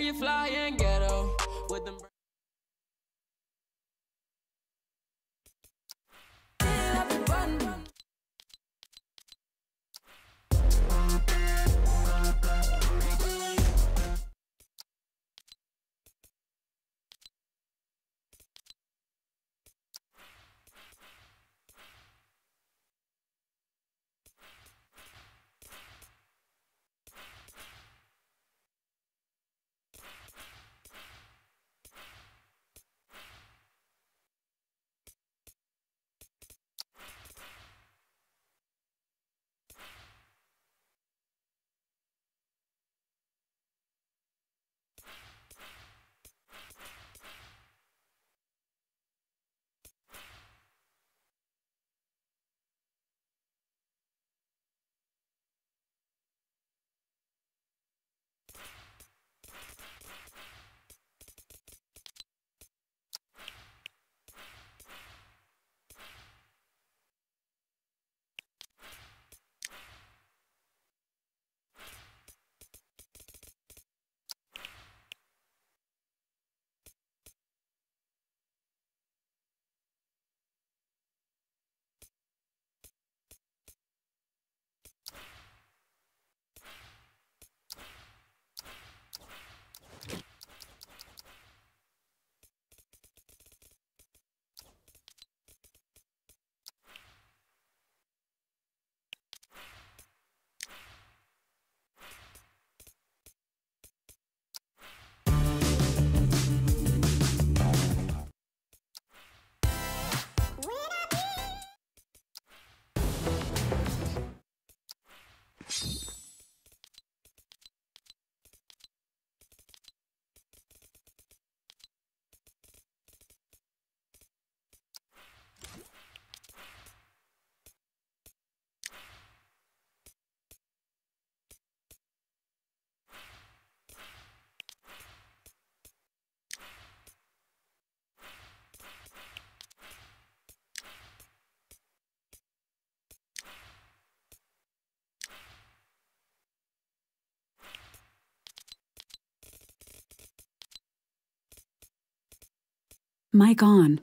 you flying ghetto with them. Mic on.